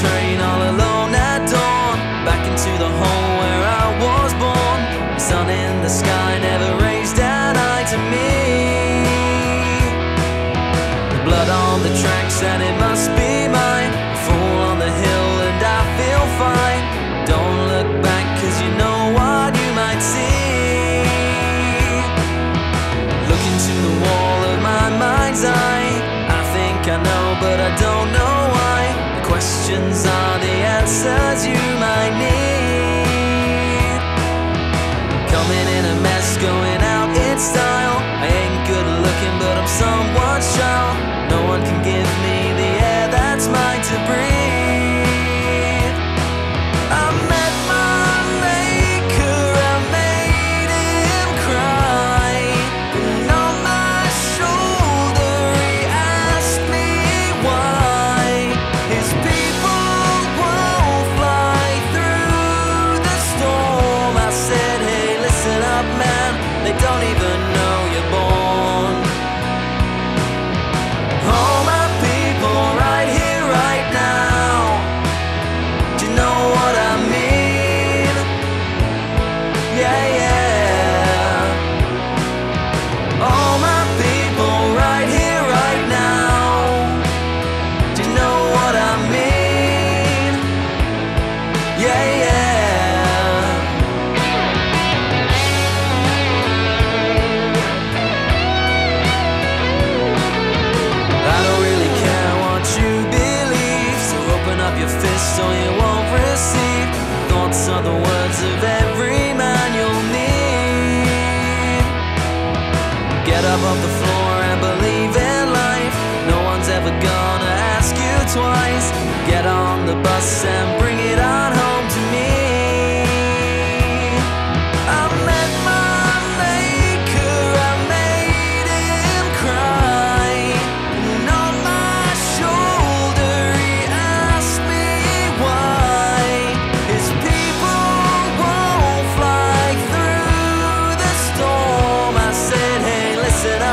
train all alone at dawn. Back into the home where I was born. The Sun in the sky never raised an eye to me. The blood on the tracks and it must be mine. A Fool on the hill and I feel fine. Don't look back cause you know what you might see. Look into the wall of my mind's eye. I think I know but I don't know why questions are the answers you might need. Coming in a mess, going out in style. I ain't good looking, but I'm someone's child. No one can give me the air that's mine to breathe. Up off the floor and believe in life. No one's ever gonna ask you twice. Get on the bus and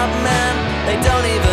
man. They don't even.